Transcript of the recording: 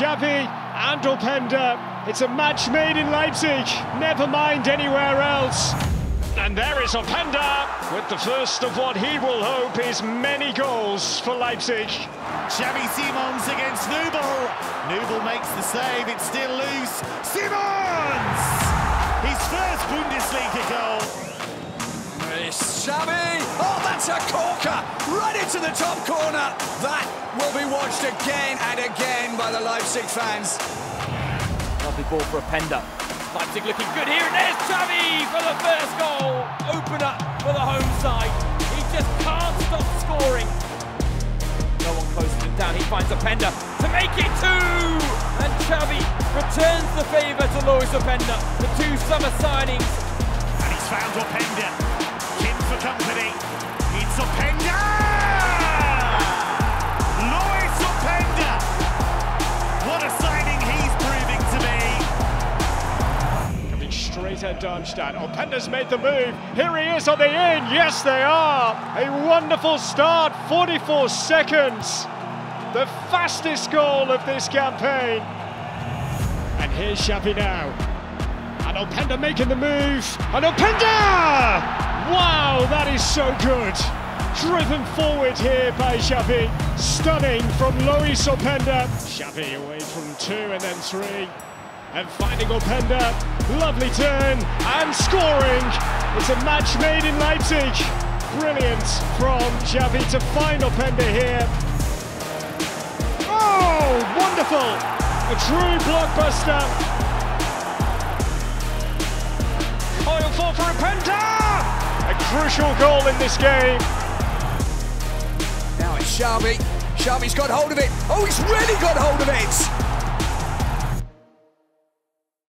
Xavi and Openda. It's a match made in Leipzig, never mind anywhere else. And there is Openda with the first of what he will hope is many goals for Leipzig. Xavi Simons against Nubel. Nubel makes the save, it's still loose. Simons! His first Bundesliga goal. It's Xavi! Oh, that's a corker! Right into the top corner! That will be watched again and again by the Leipzig fans. Lovely ball for Openda. Leipzig looking good here, and there's Xavi for the first goal. Opener for the home side. He just can't stop scoring. No one closes him down. He finds Openda to make it two! And Xavi returns the favour to Lois Openda. The two summer signings. And he's found Openda. Kim for company. Darmstadt. Openda's made the move. Here he is on the in. Yes, they are. A wonderful start. 44 seconds. The fastest goal of this campaign. And here's Xavi now. And Openda making the move. And Openda! Wow, that is so good. Driven forward here by Xavi. Stunning from Lois Openda. Xavi away from two and then three. And finding Openda. Lovely turn and scoring. It's a match made in Leipzig. Brilliant from Xavi to find Openda here. Oh, wonderful! A true blockbuster. Oil for for Openda! A crucial goal in this game. Now it's Xavi. Xavi's got hold of it. Oh, he's really got hold of it.